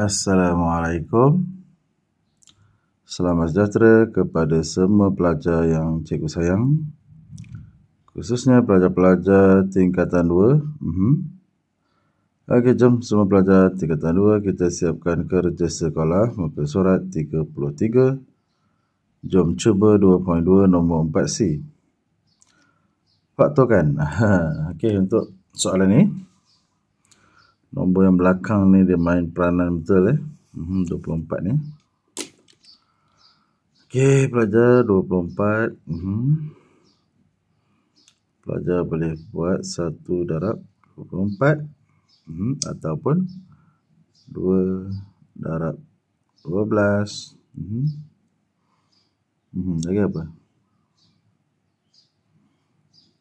Assalamualaikum. Selamat sejahtera kepada semua pelajar yang cikgu sayang. Khususnya pelajar-pelajar tingkatan 2. Mhm. Okey, jom semua pelajar tingkatan 2 kita siapkan kerja sekolah muka surat 33. Jom cuba 2.2 nombor 4C. Faktorkan. Okey, untuk soalan ni nombor yang belakang ni dia main peranan betul eh. Hmm, 24 ni. Okey, pelajar 24. Hmm. Pelajar boleh buat 1 darab 24 hmm, ataupun 2 darab 12. Hmm. Hmm, lagi apa?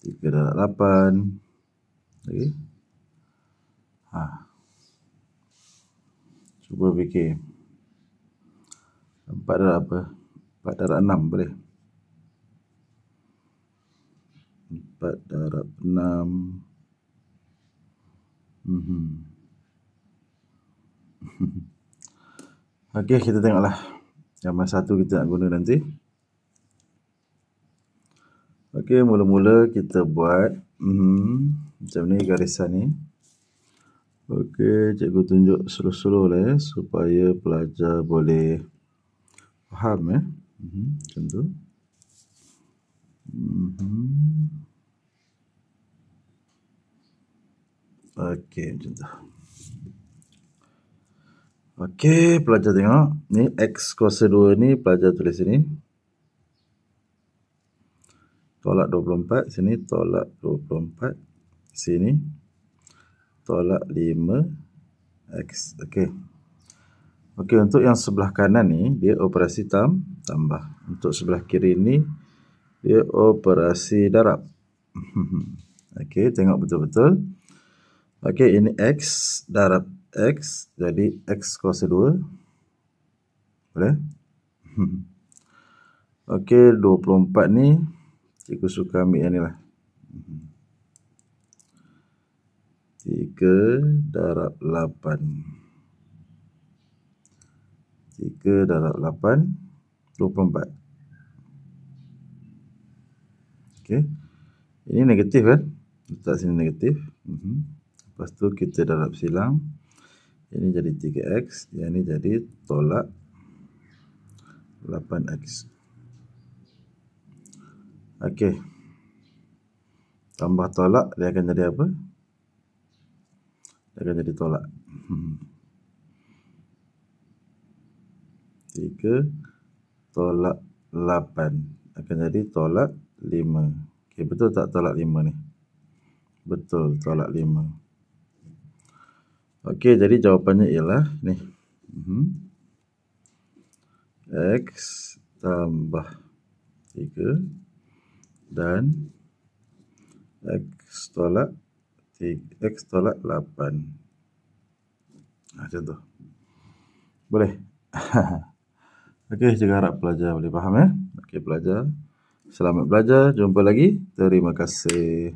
3 darab 8. Lagi? Ha. Cuba fikir. Empat darab apa? Empat darab enam boleh? Empat darab enam. Hmm. Okey, kita tengoklah. Yang mana satu kita nak guna nanti. Okey, mula-mula kita buat hmm, macam ni garisan ni. Okey, cikgu tunjuk slow-slow lah ya, supaya pelajar boleh faham ya. Hmm, macam tu. Hmm. Okey, macam tu. Okey, pelajar tengok. Ni X kuasa 2 ni pelajar tulis sini. Tolak 24, sini tolak 24. Sini tolak 5x. Okey. Okey, untuk yang sebelah kanan ni dia operasi tam tambah. Untuk sebelah kiri ni dia operasi darab. Okey, tengok betul-betul. Okey, ini x darab x jadi x kuasa 2. Boleh? Okey, 24 ni cikgu suka ambil yang ni lah. 3 darab 8 3 darab 8 24 Okey. Ini negatif kan? Letak sini negatif. Uh mhm. -huh. Lepas tu kita darab silang. Ini jadi 3x. Yang ini jadi tolak 8x. Okey. Tambah tolak, dia akan jadi apa? Akan jadi tolak. Tiga tolak lapan akan jadi tolak lima. Okay, betul tak tolak lima ni? Betul tolak lima. Okey, jadi jawapannya ialah ni. Mhm. X tambah 3 dan X tolak X tolak 8. Macam tu. Boleh? Okey, juga harap pelajar boleh faham ya. Okey, pelajar. Selamat belajar. Jumpa lagi. Terima kasih.